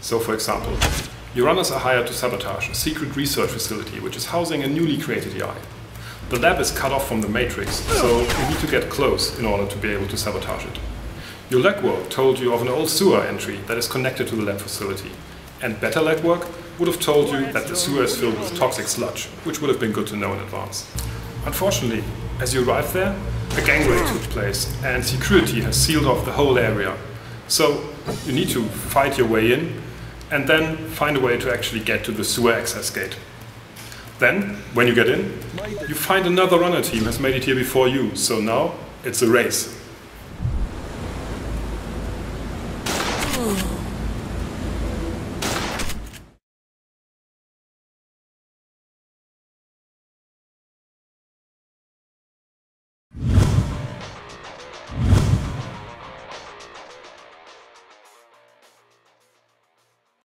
So for example, your runners are hired to sabotage a secret research facility which is housing a newly created AI. The lab is cut off from the matrix, so oh. you need to get close in order to be able to sabotage it. Your legwork told you of an old sewer entry that is connected to the lab facility. And better legwork would have told you that the sewer is filled with toxic sludge, which would have been good to know in advance. Unfortunately, as you arrive there, a gang raid took place and security has sealed off the whole area. So you need to fight your way in and then find a way to actually get to the sewer access gate. Then, when you get in, you find another runner team has made it here before you, so now it's a race. Hmm.